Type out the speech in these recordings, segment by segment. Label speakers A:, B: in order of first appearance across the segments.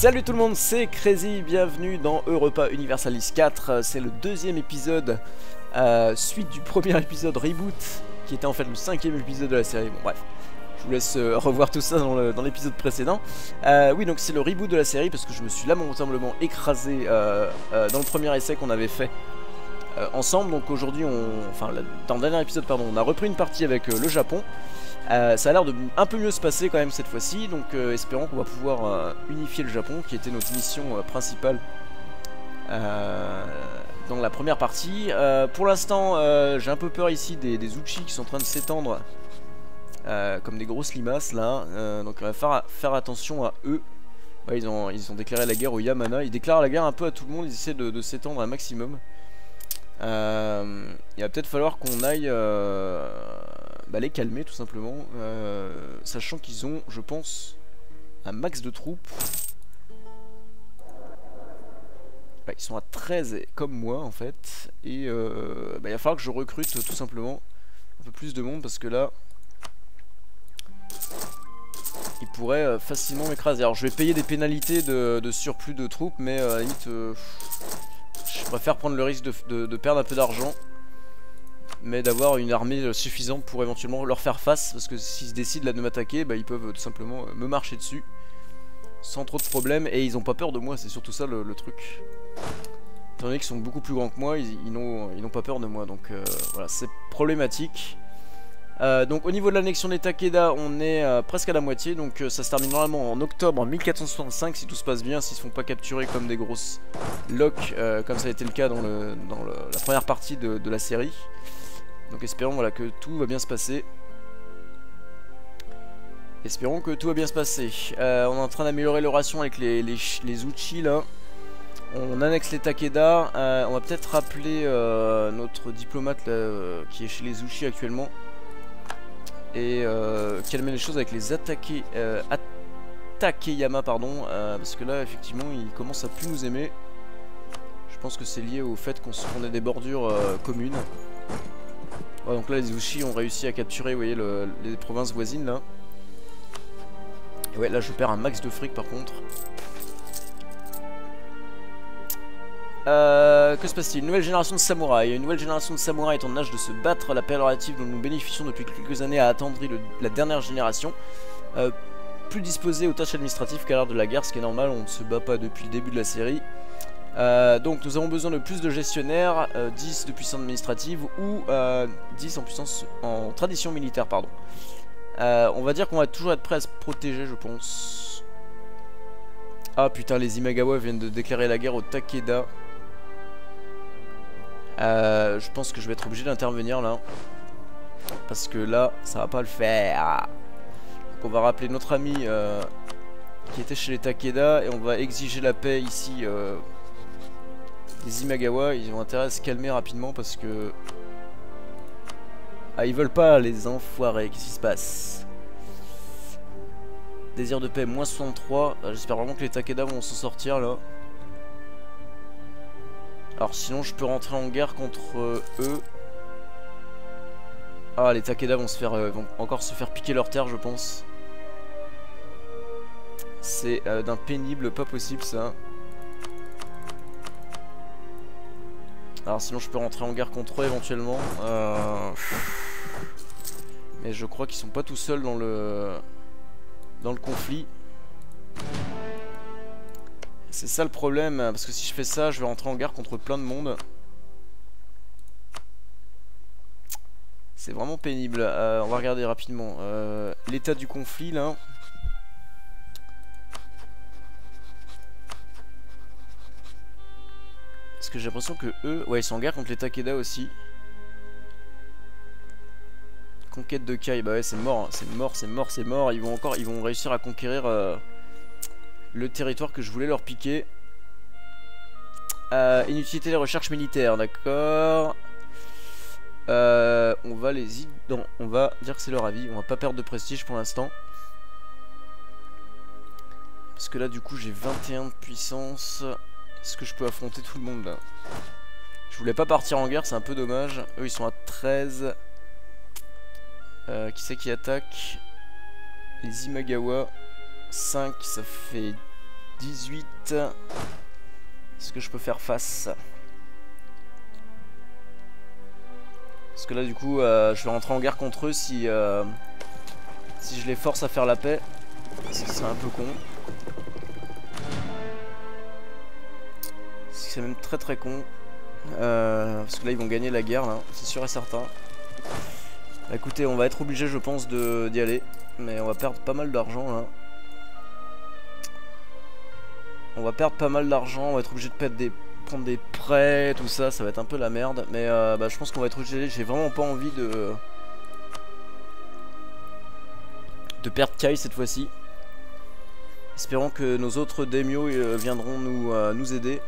A: Salut tout le monde, c'est Crazy, bienvenue dans Europa Universalis 4, c'est le deuxième épisode, euh, suite du premier épisode Reboot, qui était en fait le cinquième épisode de la série, bon bref, je vous laisse euh, revoir tout ça dans l'épisode précédent. Euh, oui, donc c'est le reboot de la série, parce que je me suis lamentablement écrasé dans le premier essai qu'on avait fait ensemble, donc aujourd'hui, on, enfin dans le dernier épisode, pardon, on a repris une partie avec le Japon, euh, ça a l'air de un peu mieux se passer quand même cette fois-ci, donc euh, espérons qu'on va pouvoir euh, unifier le Japon, qui était notre mission principale dans la première partie. Pour l'instant, j'ai un peu peur ici des, Uchi qui sont en train de s'étendre comme des grosses limaces là, donc on va faire, faire attention à eux. Ils, ont, déclaré la guerre au Yamana, ils déclarent la guerre un peu à tout le monde, ils essaient de s'étendre un maximum. Euh, il va peut-être falloir qu'on aille euh, bah, les calmer tout simplement, euh, sachant qu'ils ont, je pense, un max de troupes. Ouais, ils sont à 13 et- comme moi en fait, et bah, il va falloir que je recrute tout simplement un peu plus de monde parce que là, ils pourraient facilement m'écraser. Alors je vais payer des pénalités de, surplus de troupes, mais à la limite, je préfère prendre le risque de, de- perdre un peu d'argent, mais d'avoir une armée euh, suffisante pour éventuellement leur faire face, parce que s'ils décident là de m'attaquer, bah, ils peuvent euh, tout simplement euh, me marcher dessus, sans trop de problèmes, et ils ont pas peur de moi, c'est surtout ça le, truc. Étant donné qu'ils sont beaucoup plus grands que moi, ils, ils n'ont ils n'ont pas peur de moi, donc voilà, c'est problématique. Euh, donc au niveau de l'annexion des Takeda, on est euh, presque à la moitié, donc euh, ça se termine normalement en octobre 1465 si tout se passe bien, s'ils se font pas capturer comme des grosses locks, comme ça a été le cas dans, la première partie de, la série. Donc espérons voilà, que tout va bien se passer. Espérons que tout va bien se passer. On est en train d'améliorer le ration avec les, les, les Uchi là. On annexe les Takeda. On va peut-être rappeler notre diplomate qui est chez les Uchi actuellement et euh, calmer les choses avec les attaquer euh, Takeyama pardon euh, parce que là effectivement il commence à plus nous aimer. Je pense que c'est lié au fait qu'on ait des bordures euh, communes. Donc là les Uchi ont réussi à capturer vous voyez le- les provinces voisines là. Et ouais là je perds un max de fric par contre Euh, que se passe-t-il Une nouvelle génération de samouraïs. Une nouvelle génération de samouraïs est en âge de se battre. La paix relative dont nous bénéficions depuis quelques années a attendri la dernière génération. Euh, plus disposée aux tâches administratives qu'à l'heure de la guerre, ce qui est normal, on ne se bat pas depuis le début de la série. Euh, donc nous avons besoin de plus de gestionnaires, euh, 10 de puissance administrative ou euh, 10 en puissance en tradition militaire, pardon. Euh, on va dire qu'on va toujours être prêt à se protéger, je pense. Ah putain, les Imagawa viennent de déclarer la guerre au Takeda. Euh, je pense que je vais être obligé d'intervenir là. Parce que là, ça va pas le faire. Donc on va rappeler notre ami euh, qui était chez les Takeda et on va exiger la paix ici. euh, les Imagawa, ils ont intérêt à se calmer rapidement parce que... Ah, ils veulent pas les enfoirés, qu'est-ce qui se passe? Désir de paix, moins 63. Euh, J'espère vraiment que les Takeda vont s'en sortir là. Alors sinon je peux rentrer en guerre contre euh, eux. Ah les Takeda vont se faire euh, vont encore se faire piquer leur terre je pense. C'est euh, d'un pénible pas possible ça. Alors sinon je peux rentrer en guerre contre eux éventuellement. Mais je crois qu'ils sont pas tout seuls dans le dans le conflit. C'est ça le problème, parce que si je fais ça, je vais rentrer en guerre contre plein de monde. C'est vraiment pénible. Euh, on va regarder rapidement. Euh, L'état du conflit, là. Parce que j'ai l'impression que eux... Ouais, ils sont en guerre contre les Takeda aussi. Conquête de Kai, bah ouais, c'est mort, hein. c'est mort, c'est mort, c'est mort. Ils vont encore, ils vont réussir à conquérir... euh, le territoire que je voulais leur piquer. Euh, inutilité des recherches militaires, d'accord. Euh, on va les non, on va dire que c'est leur avis. On va pas perdre de prestige pour l'instant. Parce que là, du coup, j'ai 21 de puissance. Est-ce que je peux affronter tout le monde là? Je voulais pas partir en guerre, c'est un peu dommage. Eux, ils sont à 13. Euh, qui c'est qui attaque? Les Imagawa. 5, ça fait 18. Est-ce que je peux faire face? Parce que là du coup euh, je vais rentrer en guerre contre eux si, euh, si je les force à faire la paix. Ce qui serait un peu con. C'est même très très con. Euh, parce que là ils vont gagner la guerre là, c'est sûr et certain. Bah, écoutez, on va être obligé je pense d'y aller. Mais on va perdre pas mal d'argent là. On va perdre pas mal d'argent, on va être obligé de prendre des prêts, tout ça, ça va être un peu la merde. Mais euh, bah, je pense qu'on va être obligé. J'ai vraiment pas envie de de perdre Kai cette fois-ci. Espérons que nos autres Demio euh, viendront nous, euh, aider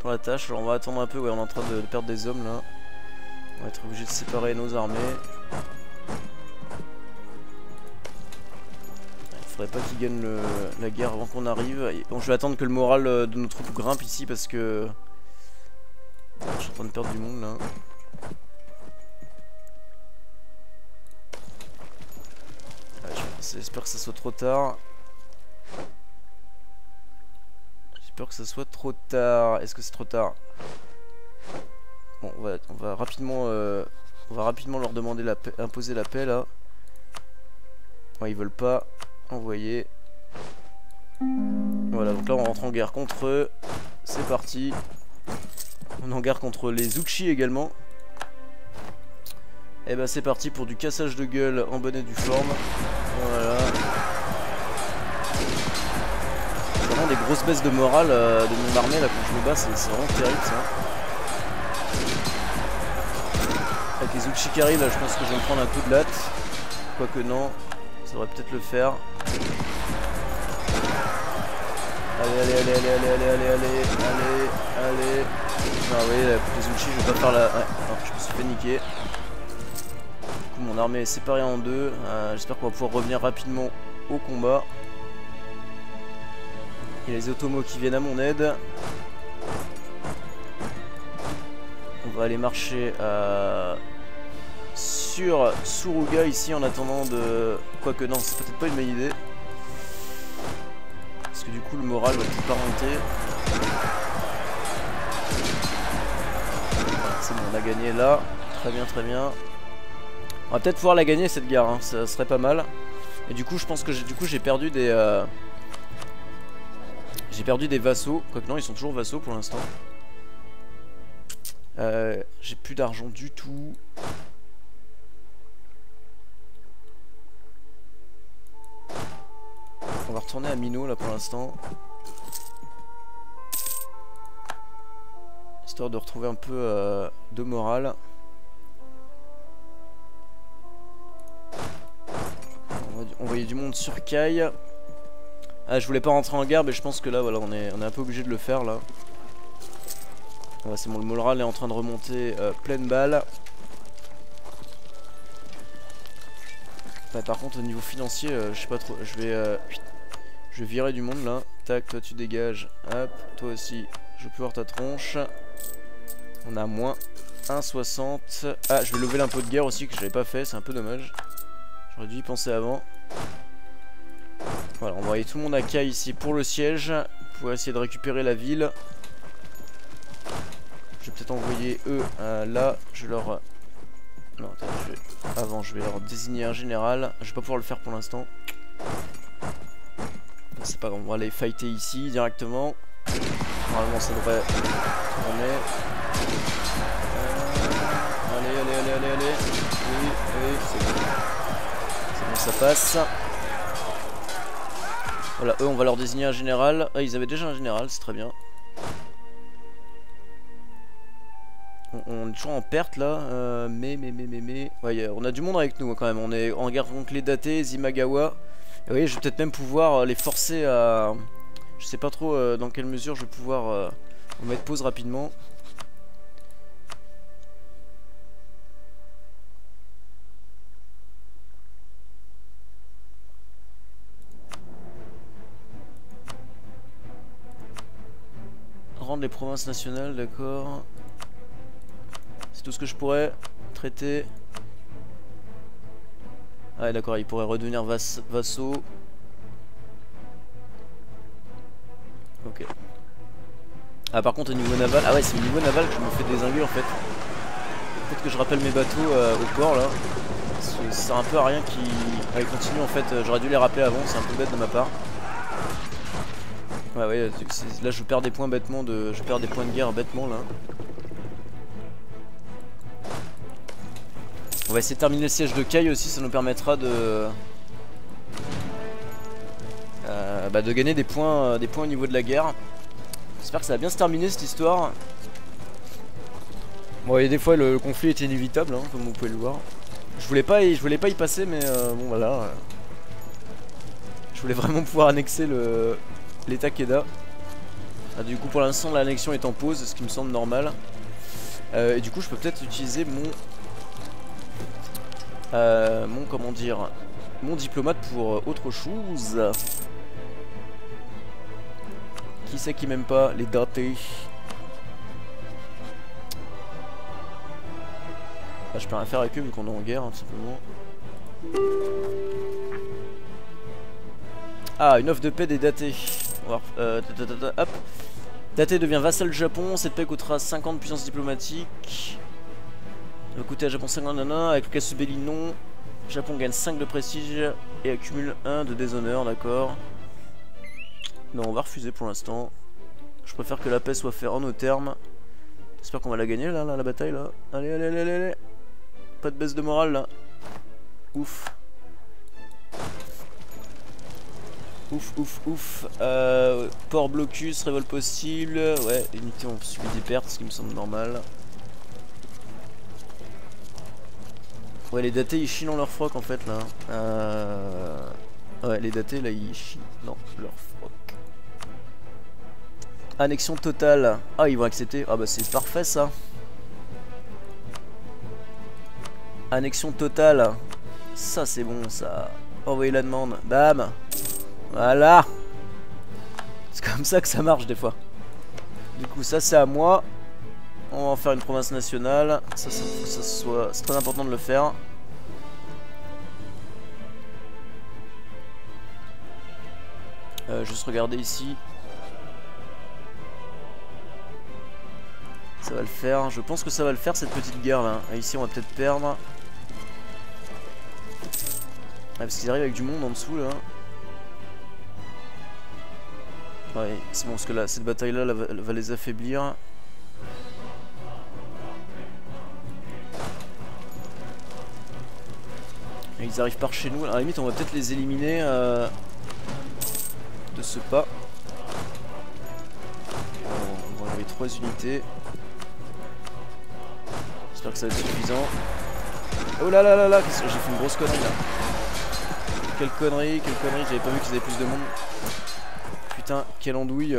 A: pour la tâche. Alors on va attendre un peu, ouais, on est en train de perdre des hommes là. On va être obligé de séparer nos armées. Faudrait pas qu'ils gagnent la guerre avant qu'on arrive. Bon, je vais attendre que le moral euh, de nos troupes grimpe ici parce que... Je suis en train de perdre du monde là. J'espère que ça soit trop tard. J'espère que ça soit trop tard. Est-ce que c'est trop tard? Bon, on va, on va rapidement... Euh, on va rapidement leur demander la paix, imposer la paix là. Ouais, ils veulent pas. Envoyer. Voilà, donc là on rentre en guerre contre eux. C'est parti. On est en guerre contre les Uchi également. Et eh bah ben, c'est parti pour du cassage de gueule en bonne et due forme. Voilà. Vraiment des grosses baisses de morale euh, de mon armée là quand je me bats, c'est vraiment terrible ça. Avec les Uchikari là je pense que je vais me prendre un coup de latte. Quoique non, devrait peut-être le faire. Allez, allez, allez, allez, allez, allez, allez, allez, allez, Ah oui, les outils, je vais pas faire la... Ouais, je me suis fait niquer. Du coup, mon armée est séparée en deux. Euh, j'espère qu'on va pouvoir revenir rapidement au combat. Il y a les automos qui viennent à mon aide. On va aller marcher euh, sur Suruga ici en attendant de... Quoique non, c'est peut-être pas une bonne idée du coup le moral va tout pas monter. c'est bon, on a gagné là. Très bien, très bien. On va peut-être pouvoir la gagner cette guerre, hein. ça serait pas mal. Et du coup, je pense que du coup j'ai perdu des... Euh, j'ai perdu des vassaux. Quoique non, ils sont toujours vassaux pour l'instant. Euh, j'ai plus d'argent du tout. Va retourner à Mino là pour l'instant. Histoire de retrouver un peu euh, de morale. On va envoyer du monde sur Kai. Ah, je voulais pas rentrer en guerre, mais je pense que là, voilà, on est, on est un peu obligé de le faire là. C'est bon, le moral est en train de remonter euh, pleine balle. par contre, au niveau financier, euh, je sais pas trop. Je vais. Je vais virer du monde là. Tac, toi tu dégages. Hop, toi aussi. Je vais pouvoir ta tronche. On a moins 1,60. Ah, je vais lever l'impôt de guerre aussi que je n'avais pas fait. C'est un peu dommage. J'aurais dû y penser avant. Voilà, on va envoyer tout le monde à ici pour le siège. Pour essayer de récupérer la ville. Je vais peut-être envoyer eux là. Je leur... Non, attends, je vais... avant je vais leur désigner un général. Je vais pas pouvoir le faire pour l'instant. C'est pas on va aller fighter ici directement. Normalement ça devrait tourner. Euh, allez, allez, allez, allez, allez. C'est bon. C'est bon, ça passe. Voilà, eux on va leur désigner un général. Ah, ils avaient déjà un général, c'est très bien. On, est toujours en perte là, euh, mais, mais, mais, mais, mais... Ouais, on a du monde avec nous quand même. On est en guerre contre les datés, Zimagawa. Et oui, je vais peut-être même pouvoir euh, les forcer à... Je sais pas trop euh, dans quelle mesure je vais pouvoir euh, mettre pause rapidement. Rendre les provinces nationales, d'accord. C'est tout ce que je pourrais traiter. Ah d'accord, il pourrait redevenir vassaux. ok. Ah par contre au niveau naval, ah ouais c'est au niveau naval que je me fais désinguer en fait. Peut-être que je rappelle mes bateaux euh, au port là. C'est un peu à rien qui... Ah, ils continuent en fait, j'aurais dû les rappeler avant, c'est un peu bête de ma part. Ouais ouais, là je perds des points bêtement de... Je perds des points de guerre bêtement là. On va essayer de terminer le siège de Kai aussi, ça nous permettra de... Euh, bah de gagner des points, euh, des points au niveau de la guerre. J'espère que ça va bien se terminer cette histoire. Bon, et des fois le, conflit est inévitable, hein, comme vous pouvez le voir. Je voulais pas y, je voulais pas y passer, mais euh, bon voilà. Je voulais vraiment pouvoir annexer le l'état Keda. Ah, du coup, pour l'instant, l'annexion est en pause, ce qui me semble normal. et du coup, je peux peut-être utiliser mon mon comment dire mon diplomate pour autre chose. Qui c'est qui m'aime pas Les datés? Bah, je peux rien faire avec eux vu qu'on est en guerre, hein, tout simplement. Ah, une offre de paix des datés. Euh, hop. Daté devient vassal du Japon. Cette paix coûtera 50 puissance diplomatique. Va coûter à Japon 50 nana. Avec le cas non. Japon gagne 5 de prestige et accumule 1 de déshonneur, d'accord. Non, on va refuser pour l'instant. Je préfère que la paix soit faite en nos termes. J'espère qu'on va la gagner là, la bataille là. Allez, allez, allez, allez. Pas de baisse de morale là. Ouf. Ouf, ouf, ouf. Euh, port blocus, révolte possible. Ouais, unité ont subi des pertes, ce qui me semble normal. Ouais, les datés ils chient dans leur froc en fait là. Euh... Ouais, les datés là ils chient dans leur froc. Annexion totale. Ah, ils vont accepter. Ah, bah c'est parfait ça. Annexion totale. Ça, c'est bon ça. Envoyer la demande. Bam. Voilà. C'est comme ça que ça marche des fois. Du coup, ça c'est à moi. On va en faire une province nationale. Ça. C'est très important de le faire. Euh, juste regarder ici. Ça va le faire. Je pense que ça va le faire cette petite guerre là. ici on va peut-être perdre. parce qu'ils arrivent avec du monde en dessous là. Ouais, c'est bon parce que là, cette bataille là, va les affaiblir. Ils arrivent par chez nous. À la limite, on va peut-être les éliminer euh, de ce pas. on va enlever 3 unités que ça va être suffisant. Oh là là là là, j'ai fait une grosse connerie là. Quelle connerie, quelle connerie, j'avais pas vu qu'ils avaient plus de monde. Putain, quelle andouille.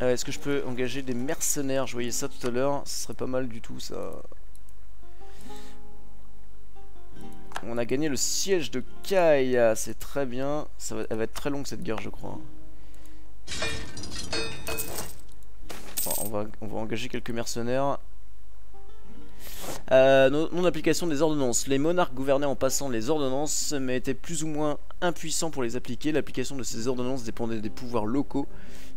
A: Euh, est-ce que je peux engager des mercenaires? Je voyais ça tout à l'heure, ce serait pas mal du tout ça. On a gagné le siège de Kai, c'est très bien. Ça va, elle va être très longue cette guerre je crois on, va, engager quelques mercenaires. Euh, non, application des ordonnances. Les monarques gouvernaient en passant les ordonnances, mais étaient plus ou moins impuissants pour les appliquer. L'application de ces ordonnances dépendait des pouvoirs locaux,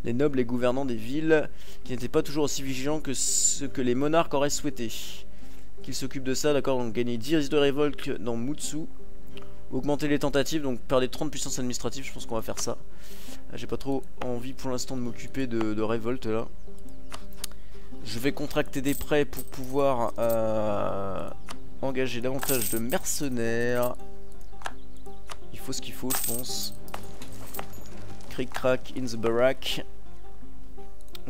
A: les nobles et gouvernants des villes, qui n'étaient pas toujours aussi vigilants que ce que les monarques auraient souhaité. Qu'ils s'occupent de ça, d'accord, donc gagner 10 de révolte dans Mutsu, augmenter les tentatives, donc perdre 30 puissance administrative, je pense qu'on va faire ça. J'ai pas trop envie pour l'instant de m'occuper de, de révolte là. Je vais contracter des prêts pour pouvoir euh, engager davantage de mercenaires. Il faut ce qu'il faut, je pense. Cric crack in the barrack.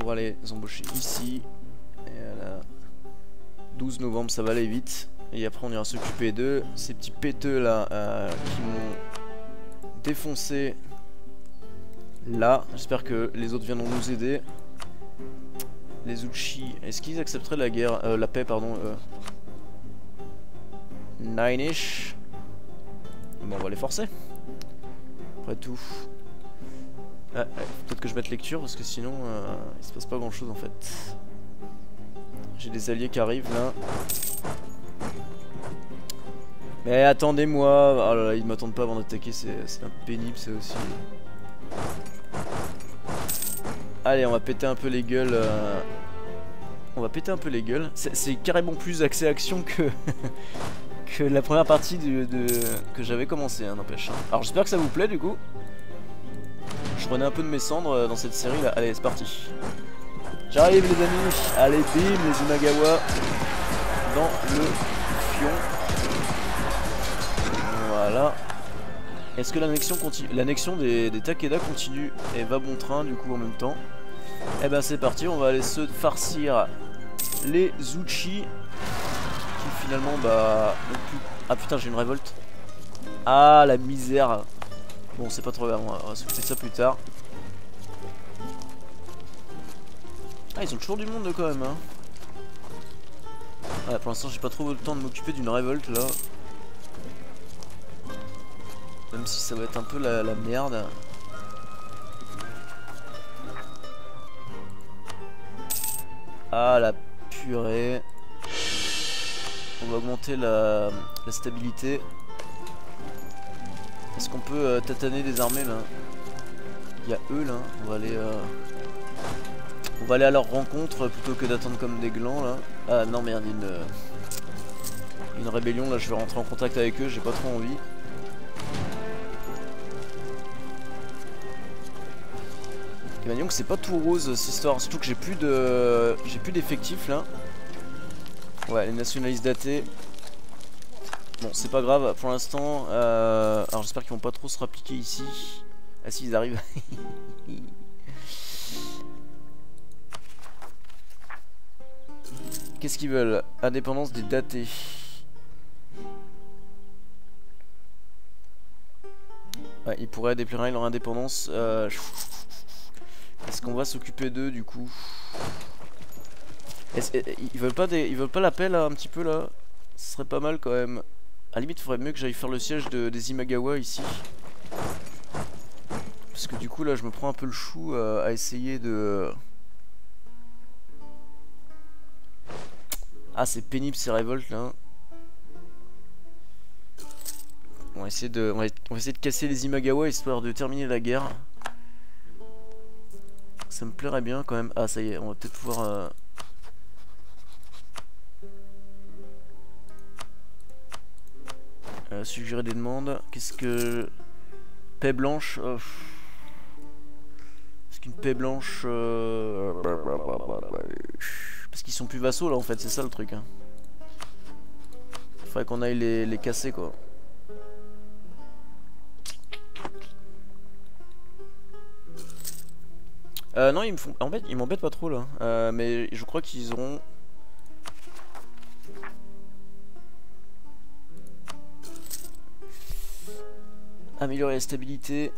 A: On va les embaucher ici. Et voilà. 12 novembre, ça va aller vite. Et après, on ira s'occuper de ces petits péteux là euh, qui m'ont défoncé là. J'espère que les autres viendront nous aider. Les Uchi, est-ce qu'ils accepteraient la guerre, euh, la paix pardon euh... Nine-ish? Bon, on va les forcer. Après tout. Ah, Peut-être que je mette lecture parce que sinon euh, il se passe pas grand chose en fait. J'ai des alliés qui arrivent là. Mais attendez-moi. Oh là là, ils m'attendent pas avant d'attaquer, c'est un pénible ça aussi. Allez, on va péter un peu les gueules. euh, On va péter un peu les gueules. C'est carrément plus axé action que que la première partie de- que j'avais commencé, hein, n'empêche. hein. Alors j'espère que ça vous plaît du coup. Je prenais un peu de mes cendres euh, dans cette série là. Allez, c'est parti. J'arrive les amis. Allez, bim, les Imagawa dans le fion. Voilà. Est-ce que l'annexion continue L'annexion des, des Takeda continue et va bon train du coup en même temps? Eh ben c'est parti, on va aller se farcir les Zuchi qui finalement bah Ah putain j'ai une révolte. Ah la misère. Bon c'est pas trop grave, on va, on va s'occuper de ça plus tard. Ah ils ont toujours du monde quand même hein. Ouais pour l'instant j'ai pas trop le temps de m'occuper d'une révolte là. Même si ça va être un peu la, merde. Ah la purée. On va augmenter la, la stabilité. Est-ce qu'on peut euh, tataner des armées là? Il y a eux là. On va aller. euh, On va aller à leur rencontre plutôt que d'attendre comme des glands là. Ah non merde, une, euh, une rébellion là. Je vais rentrer en contact avec eux. J'ai pas trop envie. Et disons que c'est pas tout rose cette histoire, surtout que j'ai plus de. J'ai plus d'effectifs là. Ouais, les nationalistes datés. Bon, c'est pas grave pour l'instant. euh, Alors j'espère qu'ils vont pas trop se rappliquer ici. Ah si, ils arrivent. Qu'est-ce qu'ils veulent? Indépendance des datés. Ils pourraient déclarer leur indépendance. Euh, Est-ce qu'on va s'occuper d'eux du coup? Est-ce- eh, Ils veulent pas ils veulent pas l'appel un petit peu là? Ce serait pas mal quand même. À la limite, il faudrait mieux que j'aille faire le siège de, des Imagawa ici. Parce que du coup là, je me prends un peu le chou euh, à essayer de. Ah, c'est pénible ces révoltes là. On va essayer de, on va, essayer de casser les Imagawa histoire de terminer la guerre. Ça me plairait bien quand même. Ah ça y est, on va peut-être pouvoir... euh, euh, suggérer des demandes. Qu'est-ce que... Paix blanche. Est-ce qu'une paix blanche... euh, Parce qu'ils sont plus vassaux là en fait, c'est ça le truc. Hein. Faudrait qu'on aille les, les casser quoi. Euh, non, ils me font. Ils m'embêtent pas trop là. Euh, mais je crois qu'ils auront. Améliorer la stabilité.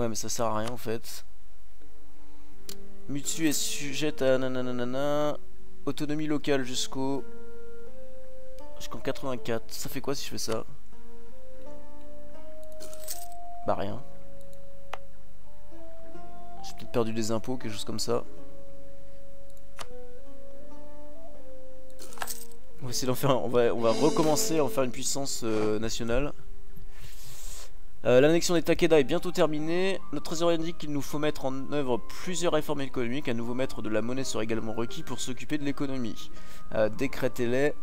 A: Ouais, mais ça sert à rien en fait. Mutsu est sujette à nananana. Autonomie locale jusqu'au. Jusqu'en 84. Ça fait quoi si je fais ça? Bah rien. J'ai peut-être perdu des impôts, quelque chose comme ça. On va essayer d'en faire. On va, on va recommencer à en faire une puissance euh, nationale. Euh, L'annexion des Takeda est bientôt terminée. Notre trésorier indique qu'il nous faut mettre en œuvre plusieurs réformes économiques. Un nouveau maître de la monnaie sera également requis pour s'occuper de l'économie. Euh, Décrétez-les.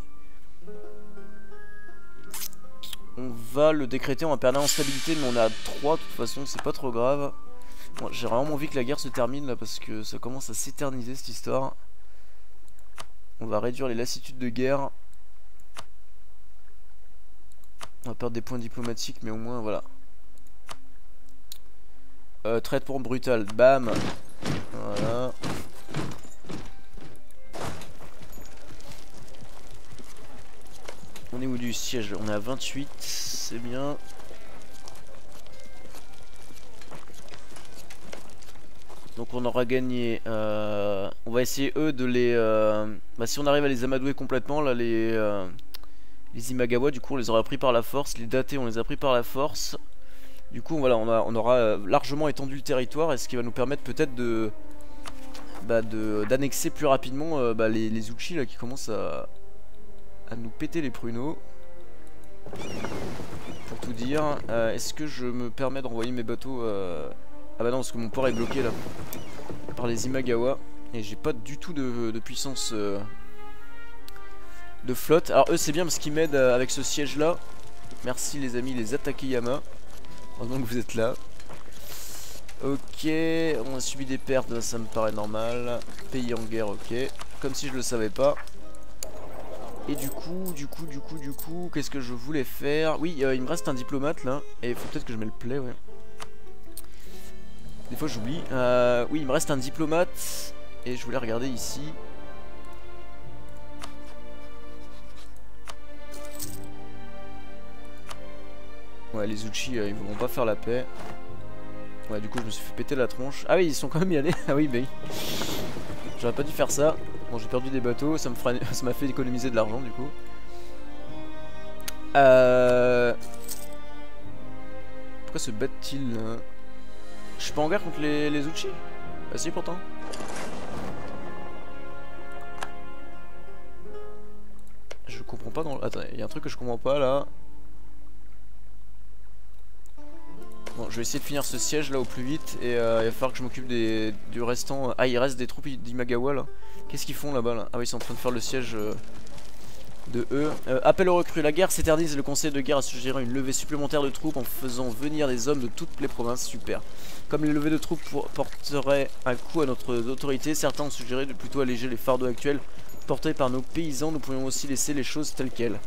A: On va le décréter, on va perdre en stabilité, mais on à 3 de toute façon, c'est pas trop grave. J'ai vraiment envie que la guerre se termine là parce que ça commence à s'éterniser cette histoire. On va réduire les lassitudes de guerre. On va perdre des points diplomatiques, mais au moins voilà. Euh, traitement brutal, bam. Voilà. On est où du siège? On est à 28, c'est bien. Donc on aura gagné. euh, on va essayer eux de les. euh, bah, si on arrive à les amadouer complètement, là les euh, les Imagawa, du coup on les aura pris par la force. Les datés, on les a pris par la force. Du coup voilà, on, aura euh, largement étendu le territoire, et ce qui va nous permettre peut-être de bah, d'annexer plus rapidement euh, bah, les, Uchi qui commencent à nous péter les pruneaux. Pour tout dire, Euh, est-ce que je me permets d'envoyer mes bateaux Ah bah non, parce que mon port est bloqué là. Par les Imagawa. Et j'ai pas du tout de, puissance de flotte. Alors eux c'est bien parce qu'ils m'aident avec ce siège là. Merci les amis, les Atakeyama. Heureusement que vous êtes là. Ok, on a subi des pertes, ça me paraît normal. Pays en guerre, ok. Comme si je le savais pas. Et du coup, du coup, du coup, du coup, qu'est-ce que je voulais faire? Oui, euh, il me reste un diplomate là. Et il faut peut-être que je me le play, ouais. Des fois j'oublie. Euh, oui, il me reste un diplomate. Et je voulais regarder ici. Ouais, les Uchi, euh, ils vont pas faire la paix. Ouais, du coup, je me suis fait péter la tronche. Ah oui, ils sont quand même y allés. ah oui, bah oui. J'aurais pas dû faire ça. Bon, j'ai perdu des bateaux. Ça m'a fait économiser de l'argent, du coup. Euh... Pourquoi se battent-ils Je suis pas en guerre contre les, les Uchi? Bah si, pourtant. Je comprends pas dans... Attends, il y a un truc que je comprends pas, là. Bon, je vais essayer de finir ce siège là au plus vite et euh, il va falloir que je m'occupe du restant. Ah, il reste des troupes d'Imagawa là. Qu'est-ce qu'ils font là-bas là? Ah oui, ils sont en train de faire le siège euh, de eux. Euh, appel aux recrues. La guerre s'éternise le conseil de guerre a suggéré une levée supplémentaire de troupes en faisant venir des hommes de toutes les provinces. Super. Comme les levées de troupes porteraient un coup à notre autorité, certains ont suggéré de plutôt alléger les fardeaux actuels portés par nos paysans. Nous pourrions aussi laisser les choses telles quelles.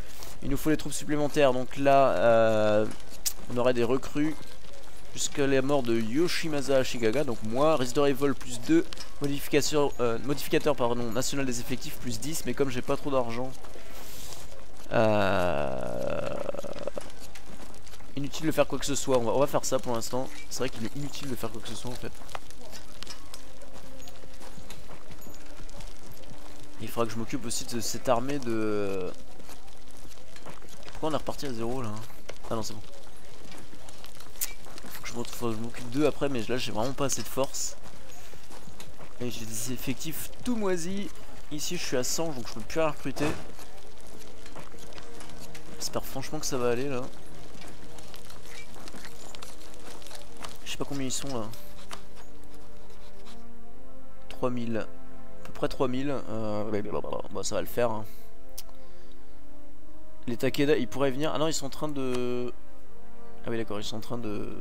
A: Il nous faut des troupes supplémentaires. Donc là, on aurait des recrues jusqu'à la mort de Yoshimasa Shigaga, donc moi, Resident Evil plus 2, modificateur, euh, modificateur pardon, national des effectifs plus 10, mais comme j'ai pas trop d'argent, euh... inutile de faire quoi que ce soit, on va, on va faire ça pour l'instant, c'est vrai qu'il est inutile de faire quoi que ce soit en fait. Il faudra que je m'occupe aussi de cette armée de... Pourquoi on est reparti à zéro là Ah non c'est bon je m'occupe d'eux après, mais là j'ai vraiment pas assez de force. Et j'ai des effectifs tout moisis. Ici je suis à 100, donc je peux plus rien recruter. J'espère franchement que ça va aller là. Je sais pas combien ils sont là. 3000. À peu près 3000. Euh, bah, ça va le faire. Hein. Les Takeda, ils pourraient venir. Ah non, ils sont en train de... Ah oui d'accord, ils sont en train de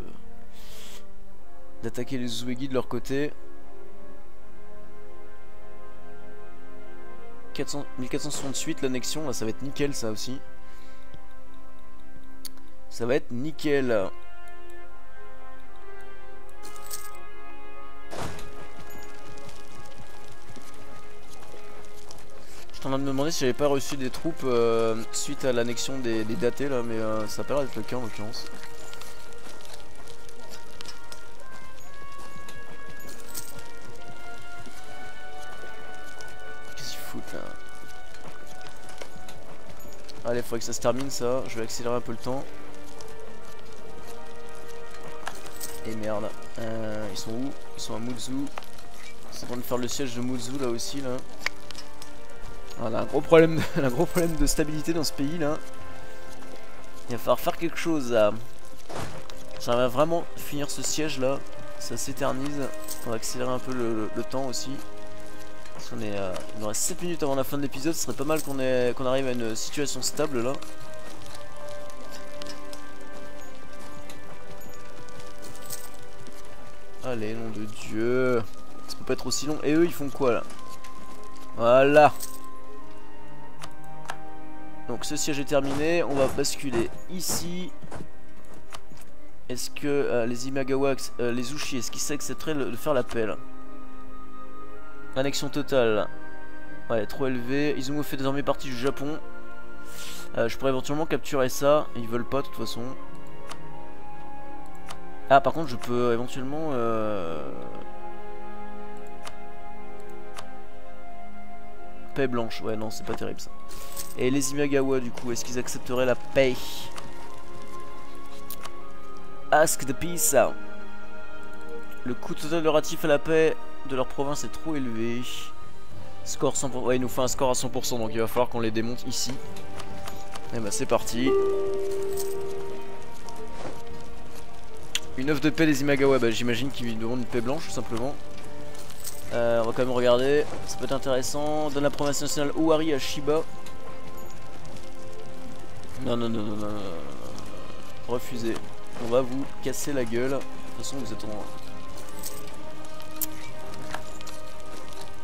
A: d'attaquer les Zuegi de leur côté. 400, 1468 l'annexion, là ça va être nickel ça aussi. Ça va être nickel. Je en train de me demander si j'avais pas reçu des troupes euh, suite à l'annexion des, datés là, mais euh, ça a d'être le cas en l'occurrence. Allez, faudrait que ça se termine ça. Je vais accélérer un peu le temps. Et merde. Euh, ils sont où? Ils sont à Muzu. C'est bon de faire le siège de Muzu là aussi là. On a un gros problème de, un gros problème de stabilité dans ce pays là. Il va falloir faire quelque chose là. J'aimerais vraiment finir ce siège là. Ça s'éternise. On va accélérer un peu le temps aussi. On est, euh, il nous reste 7 minutes avant la fin de l'épisode, ce serait pas mal qu'on arrive à une situation stable là. Allez, nom de Dieu. Ça peut pas être aussi long. Et eux, ils font quoi là? Voilà. Donc ce siège est terminé. On va basculer ici. Est-ce que euh, les Imagawa, euh, les Ushi, est-ce qu'ils s'accepteraient de faire l'appel? Annexion totale. Ouais, trop élevé. Izumo fait désormais partie du Japon. Euh, je pourrais éventuellement capturer ça. Ils veulent pas de toute façon. Ah, par contre, je peux éventuellement... Euh... Paix blanche. Ouais, non, c'est pas terrible ça. Et les Imagawa, du coup, est-ce qu'ils accepteraient la paix? Ask the peace. Le coût total relatif à la paix de leur province est trop élevé. Score 100%. Ouais, il nous fait un score à 100%, donc il va falloir qu'on les démonte ici. Et bah c'est parti. Une œuvre de paix des Imagawa, bah, j'imagine qu'ils demandent une paix blanche tout simplement. Euh, on va quand même regarder, ça peut être intéressant. Donne la province nationale Owari à Shiba. Non, non, non, non, non, non, Refusé. On va vous casser la gueule. De toute façon, vous êtes en.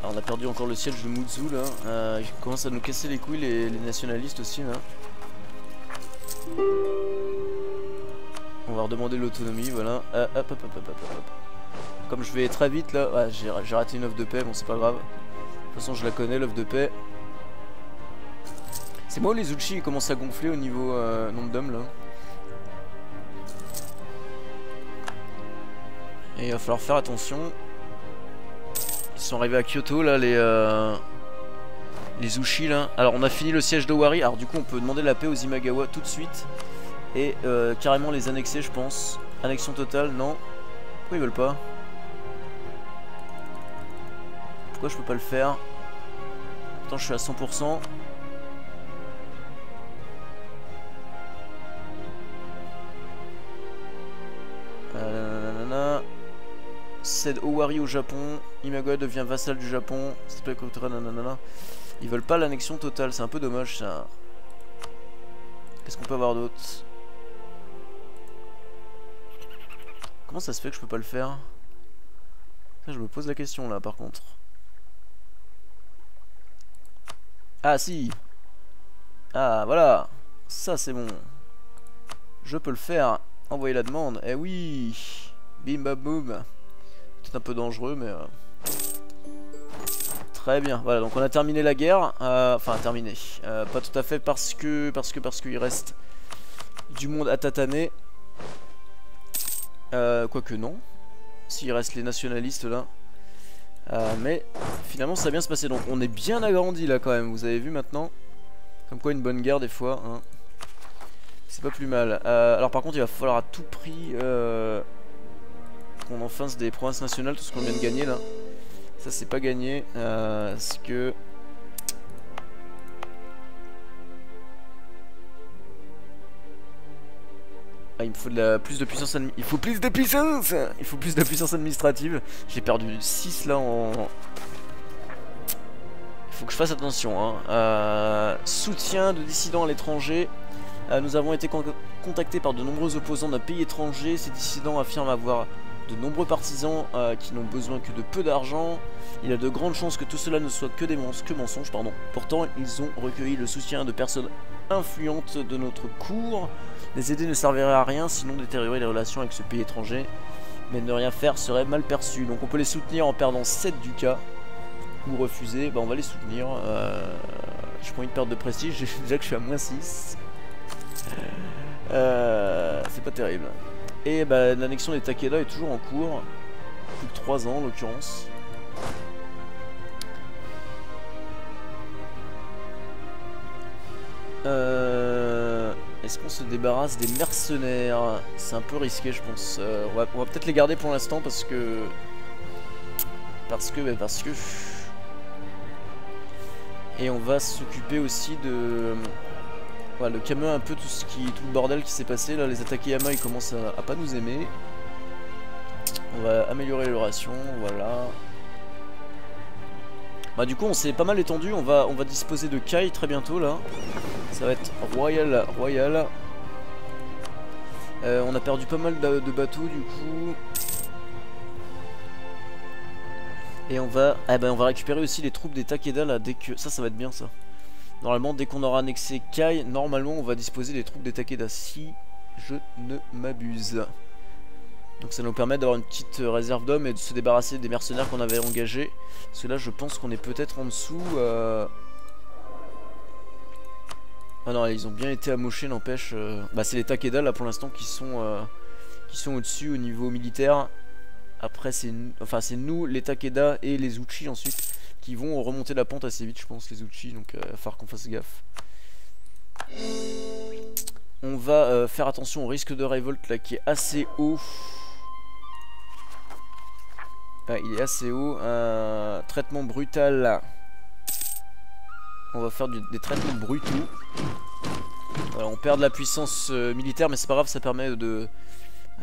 A: On a perdu encore le siège de Mutsu là. Euh, ils commencent à nous casser les couilles, les, nationalistes aussi là. On va redemander l'autonomie, voilà. Euh. Comme je vais très vite là, j'ai raté une offre de paix, bon c'est pas grave. De toute façon je la connais l'offre de paix. C'est moi où les Uchi commencent à gonfler au niveau euh, nombre d'hommes là. Et il va falloir faire attention. Ils sont arrivés à Kyoto là les euh, les Uchi là. Alors on a fini le siège d'Owari. Alors du coup on peut demander la paix aux Imagawa tout de suite. Et euh, carrément les annexer je pense. Annexion totale, non. Pourquoi ils veulent pas? Pourquoi je peux pas le faire? Attends je suis à 100%. Cède Owari au Japon. Imagawa devient vassal du Japon. Ils veulent pas l'annexion totale, c'est un peu dommage ça. Qu'est-ce qu'on peut avoir d'autre? Comment ça se fait que je peux pas le faire? Je me pose la question là par contre. Ah si Ah voilà Ça c'est bon. Je peux le faire. Envoyer la demande. Eh oui Bim bam boum un peu dangereux, mais... Euh, très bien, voilà, donc on a terminé la guerre. Euh, enfin, terminé. Euh, pas tout à fait parce que... Parce que... Parce qu'il reste du monde à tataner. Quoique non. S'il reste les nationalistes là. mais finalement ça va bien se passer. Donc on est bien agrandi là quand même. Vous avez vu maintenant. Comme quoi une bonne guerre des fois. Hein. C'est pas plus mal. alors par contre il va falloir à tout prix qu'on enfonce des provinces nationales, tout ce qu'on vient de gagner là. Ça c'est pas gagné, euh, parce que... Ah, il me faut de la, plus de puissance Il faut plus de puissance Il faut plus de puissance administrative. J'ai perdu 6 là en... Il faut que je fasse attention. Hein. Euh, soutien de dissidents à l'étranger. Euh, nous avons été contactés par de nombreux opposants d'un pays étranger. Ces dissidents affirment avoir de nombreux partisans euh, qui n'ont besoin que de peu d'argent. Il a de grandes chances que tout cela ne soit que des mensonges. Pardon. Pourtant, ils ont recueilli le soutien de personnes influentes de notre cour. Les aider ne servirait à rien sinon détériorer les relations avec ce pays étranger. Mais ne rien faire serait mal perçu. Donc on peut les soutenir en perdant 7 ducats. Ou refuser, bah on va les soutenir. Euh, je prends une perte de prestige, déjà que je suis à moins 6. Euh, c'est pas terrible. Et bah, l'annexion des Takeda est toujours en cours. Plus de 3 ans en l'occurrence. Euh, est-ce qu'on se débarrasse des mercenaires? C'est un peu risqué je pense. Euh, on va, peut-être les garder pour l'instant parce que... Parce que... Bah, parce que... Et on va s'occuper aussi de... Voilà, le camion un peu tout ce qui, tout le bordel qui s'est passé là, les attaqués Yama ils commencent à, pas nous aimer. On va améliorer les rations, voilà. Bah du coup on s'est pas mal étendu, on va, on va disposer de Kai très bientôt là. Ça va être royal, royal. Euh, on a perdu pas mal de, bateaux du coup. Et on va, eh ben, on va récupérer aussi les troupes des Takeda là dès que... Ça, ça va être bien ça. Normalement, dès qu'on aura annexé Kai, normalement, on va disposer des troupes des Takeda, si je ne m'abuse. Donc ça nous permet d'avoir une petite réserve d'hommes et de se débarrasser des mercenaires qu'on avait engagés. Parce que là, je pense qu'on est peut-être en dessous. Euh. Ah non, ils ont bien été amochés, n'empêche. Euh. Bah, c'est les Takeda, là, pour l'instant, qui sont, euh, sont au-dessus au niveau militaire. Après, c'est enfin, nous, les Takeda et les Uchi ensuite qui vont remonter la pente assez vite, je pense, les Uchi, donc il euh, va falloir qu'on fasse gaffe. On va euh, faire attention au risque de révolte là qui est assez haut. Ah, il est assez haut. Un traitement brutal On va faire des traitements brutaux. on perd de la puissance euh, militaire, mais c'est pas grave, ça permet de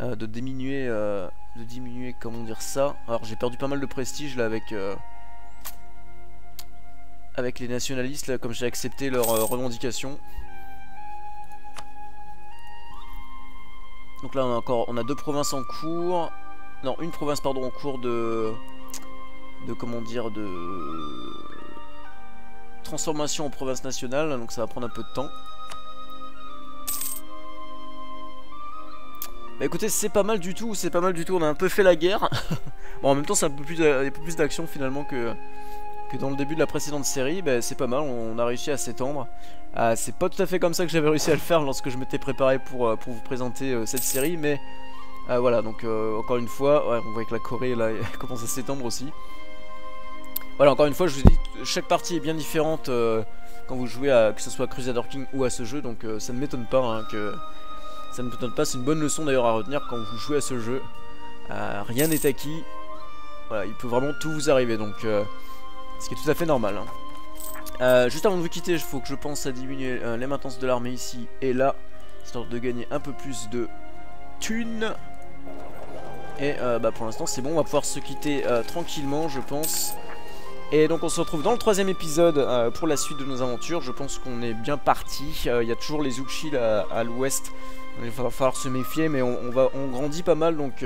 A: de diminuer, de diminuer, comment dire ça. Alors j'ai perdu pas mal de prestige là avec avec les nationalistes comme j'ai accepté leurs revendications. Donc là on a encore on a deux provinces en cours. Non, une province pardon en cours de de comment dire de transformation en province nationale, donc ça va prendre un peu de temps. Bah écoutez, c'est pas mal du tout, c'est pas mal du tout, on a un peu fait la guerre. bon, en même temps, c'est un peu plus d'action finalement que, dans le début de la précédente série. Bah, c'est pas mal, on a réussi à s'étendre. Euh, c'est pas tout à fait comme ça que j'avais réussi à le faire lorsque je m'étais préparé pour, euh, vous présenter euh, cette série, mais voilà, donc encore une fois, on voit que la Corée là commence à s'étendre aussi. Voilà, encore une fois, je vous dis, chaque partie est bien différente quand vous jouez à que ce soit Crusader King ou à ce jeu, donc ça ne m'étonne pas hein, que ça ne m'étonne pas. C'est une bonne leçon d'ailleurs à retenir quand vous jouez à ce jeu. rien n'est acquis. Il peut vraiment tout vous arriver, donc ce qui est tout à fait normal. Hein. Euh, juste avant de vous quitter, il faut que je pense à diminuer euh, les maintenances de l'armée ici et là, histoire de gagner un peu plus de thunes. Et euh, bah pour l'instant c'est bon, on va pouvoir se quitter tranquillement je pense. Et donc on se retrouve dans le troisième épisode pour la suite de nos aventures. Je pense qu'on est bien parti. Il y a toujours les Uchi à l'ouest. Il va falloir se méfier mais on, va, on grandit pas mal donc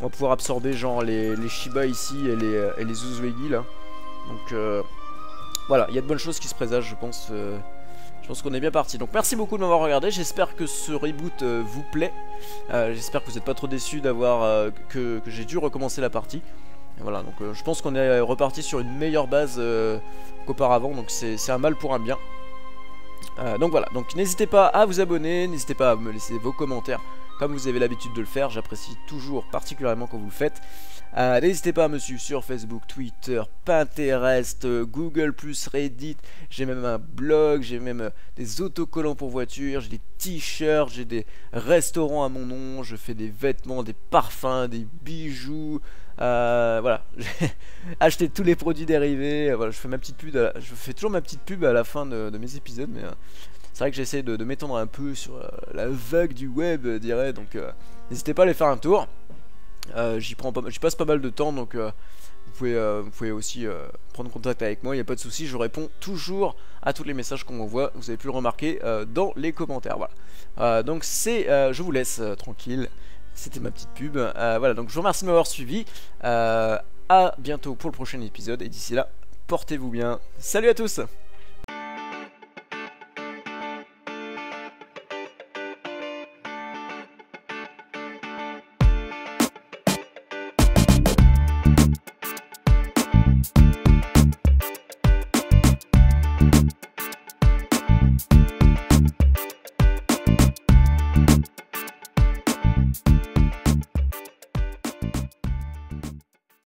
A: on va pouvoir absorber genre les, Shiba ici et les, et les là. Donc voilà, il y a de bonnes choses qui se présagent, je pense. Euh, je pense qu'on est bien parti. Donc merci beaucoup de m'avoir regardé. J'espère que ce reboot euh, vous plaît. Euh, j'espère que vous n'êtes pas trop déçus d'avoir que, j'ai dû recommencer la partie. voilà, donc je pense qu'on est reparti sur une meilleure base qu'auparavant. Donc c'est un mal pour un bien. donc voilà, donc n'hésitez pas à vous abonner, n'hésitez pas à me laisser vos commentaires comme vous avez l'habitude de le faire. J'apprécie toujours particulièrement quand vous le faites. Euh, n'hésitez pas à me suivre sur Facebook, Twitter, Pinterest, Google+, Reddit. J'ai même un blog, j'ai même euh, des autocollants pour voiture, j'ai des t-shirts, j'ai des restaurants à mon nom, je fais des vêtements, des parfums, des bijoux. Euh, voilà, j'ai acheté tous les produits dérivés. Voilà, je fais ma petite pub. Je fais toujours ma petite pub à la fin de, mes épisodes, mais c'est vrai que j'essaie de, m'étendre un peu sur la vague du web, dirais. Donc, n'hésitez pas à aller faire un tour. Euh, j'y passe pas mal de temps donc euh, vous, pouvez, euh, vous pouvez aussi prendre contact avec moi, il n'y a pas de souci, je réponds toujours à tous les messages qu'on m'envoie, vous avez pu le remarquer dans les commentaires. Voilà. donc c'est, je vous laisse tranquille, c'était ma petite pub. voilà, donc je vous remercie de m'avoir suivi. à bientôt pour le prochain épisode et d'ici là, portez-vous bien. Salut à tous